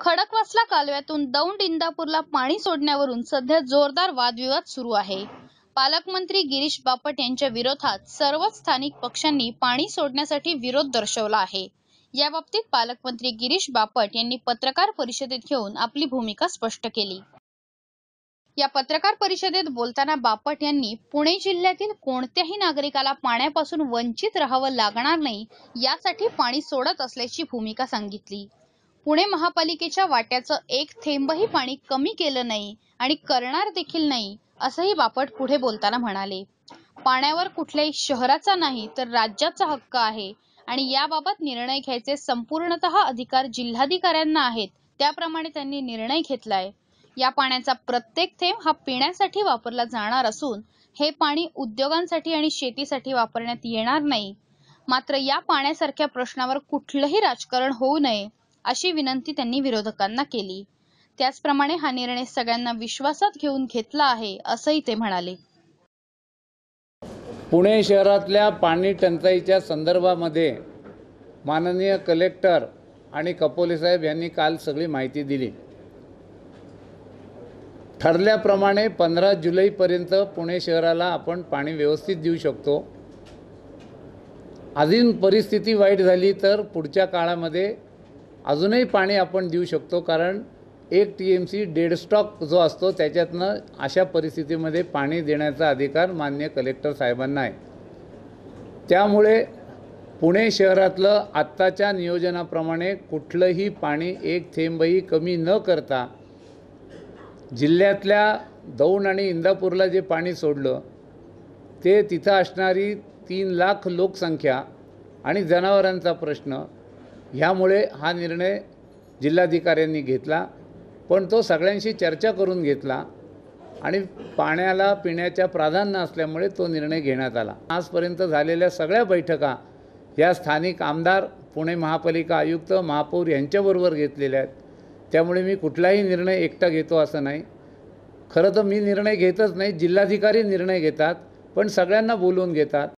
खडकवासला कालव्यातून दौंड इंदापूरला पाणी सोडण्यावरून सध्या जोरदार वादविवाद सुरू आहे. पालकमंत्री गिरीश बापट यांच्या विरोधात सर्वच स्थानिक पक्षांनी पाणी सोडण्यासाठी विरोध दर्शवला आहे. याबाबतीत पालकमंत्री गिरीश बापट यांनी पत्रकार परिषदेत घेऊन आपली भूमिका स्पष्ट केली. या पत्रकार परिषदेत बोलताना बापट यांनी पुणे जिल्ह्यातील कोणत्याही नागरिकाला पाण्यापासून वंचित राहावं लागणार नाही यासाठी पाणी सोडत असल्याची भूमिका सांगितली. पुणे महापालिकेच्या वाट्याचं एक थेंबही पाणी कमी केलं नाही आणि करणार देखील नाही असंही बापट पुढे बोलताना म्हणाले. पाण्यावर कुठल्याही शहराचा नाही तर राज्याचा हक्क आहे आणि याबाबत निर्णय घ्यायचे संपूर्णतः अधिकार जिल्हाधिकाऱ्यांना आहेत त्याप्रमाणे त्यांनी निर्णय घेतलाय. या पाण्याचा प्रत्येक थेंब हा पिण्यासाठी वापरला जाणार असून हे पाणी उद्योगांसाठी आणि शेतीसाठी वापरण्यात येणार नाही. मात्र या पाण्यासारख्या प्रश्नावर कुठलंही राजकारण होऊ नये अशी विनंती त्यांनी विरोधकांना केली. त्याचप्रमाणे हा निर्णय सगळ्यांना विश्वासात घेऊन घेतला आहे असंही ते म्हणाले. पुणे शहरातल्या पाणी टंचाईच्या संदर्भामध्ये माननीय कलेक्टर आणि कपोले साहेब यांनी काल सगळी माहिती दिली. ठरल्याप्रमाणे पंधरा जुलैपर्यंत पुणे शहराला आपण पाणी व्यवस्थित देऊ शकतो. अजून परिस्थिती वाईट झाली तर पुढच्या काळामध्ये अजूनही पाणी आपण देऊ शकतो कारण एक T M C dead stock जो असतो त्याच्यातनं अशा परिस्थितीमध्ये पाणी देण्याचा अधिकार मान्य कलेक्टर साहेबांना आहे. त्यामुळे पुणे शहरातलं आत्ताच्या नियोजनाप्रमाणे कुठलंही पाणी एक थेंबही कमी न करता जिल्ह्यातल्या दौंड आणि इंदापूरला जे पाणी सोडलं ते तिथं असणारी तीन लाख लोकसंख्या आणि जनावरांचा प्रश्न ह्यामुळे हा निर्णय जिल्हाधिकाऱ्यांनी घेतला पण तो सगळ्यांशी चर्चा करून घेतला आणि पाण्याला पिण्याच्या प्राधान्य असल्यामुळे तो निर्णय घेण्यात आला. आजपर्यंत झालेल्या सगळ्या बैठका या स्थानिक आमदार पुणे महापालिका आयुक्त महापौर यांच्याबरोबर घेतलेल्या आहेत. त्यामुळे मी कुठलाही निर्णय एकटा घेतो असं नाही. खरं तर मी निर्णय घेतच नाही जिल्हाधिकारी निर्णय घेतात पण सगळ्यांना बोलवून घेतात.